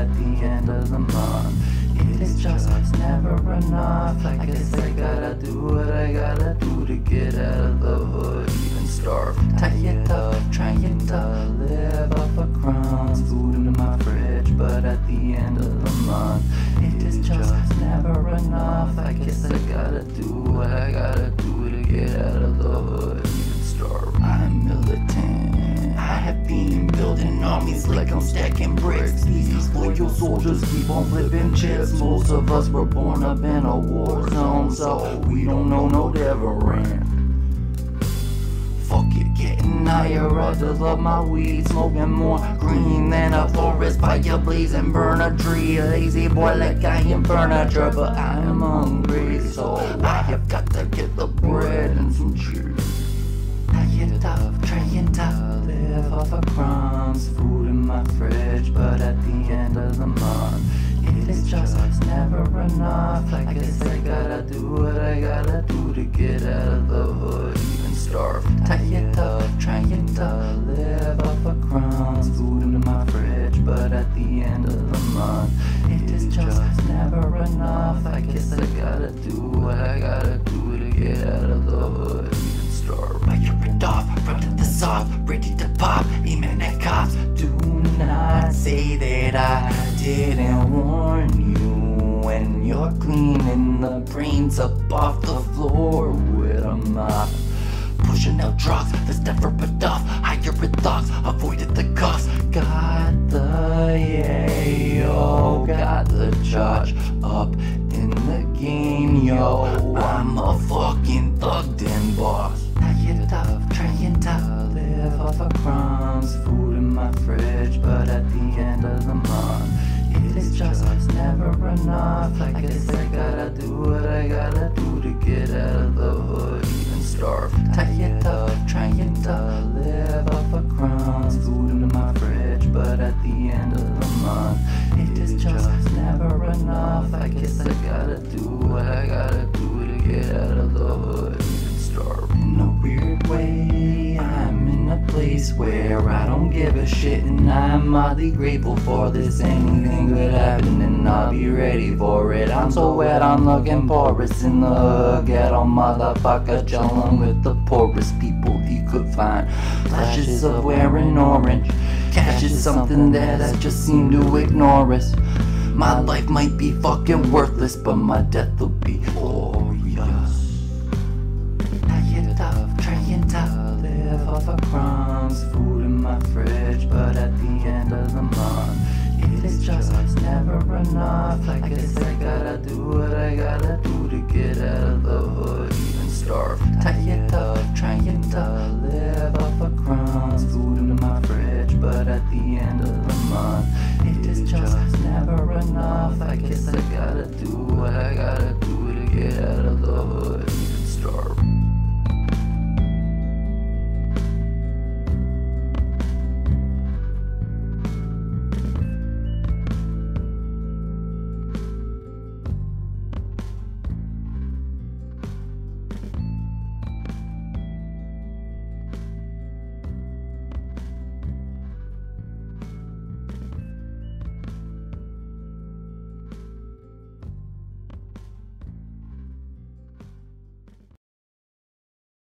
at the end of the month, it is just never enough. I guess I gotta do what I gotta do to get out of the hood, even starve. Tired of trying to live off of crumbs, food in my fridge, but at the end of the month, it is just never enough. I guess I gotta do what I gotta do to get out armies like I'm stacking bricks. These loyal soldiers keep on flipping chips. Most of us were born up in a war zone, so we don't know no Deveran. Fuck it, getting higher. I just love my weed, smoking more green than a forest fire blazing. Burn a tree, lazy boy like I am furniture, but I am hungry, so I have got to of the hood, even starve. Tired of trying to live off of crumbs, food in my fridge, but at the end of the month, it is just never enough. I guess I gotta do what I gotta do to get out of the hood, even starve. I rip it off, rub it the soft, ready to pop, aiming at cops. Do not say that I didn't warn you when you're cleaning the brains up off the floor with a mop. Pushing out drugs that's never enough. Higher with thugs, avoided the cuffs. Got the yayo, got the charge up in the game, yo. I'm a fucking thugged in boss. Tired of trying to live off of crumbs, food in my fridge, but at the end of the month, it is just never enough. Like guess enough. I guess I gotta do what I gotta do to get out of the hood, even starve. In a weird way, I'm in a place where I don't give a shit, and I'm oddly grateful for this. Anything could happen, and I'll be ready for it. I'm so wet, I'm looking porous in the. Ghetto motherfucker, chillin' with the poorest people he could find. Flashes of wearing orange. Cash is something that I just seem to ignore us. My life might be fucking worthless, but my death will be glorious. Tired of trying to live off of crumbs, food in my fridge, but at the end of the month, it is just never enough. I guess I gotta do what I gotta do to get out of the I guess I gotta do what I gotta do.